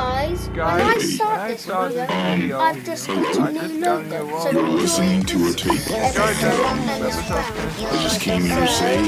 guys. When I start this video, video, I've just got to reload new So you're Listening to a tape. I just came here to say,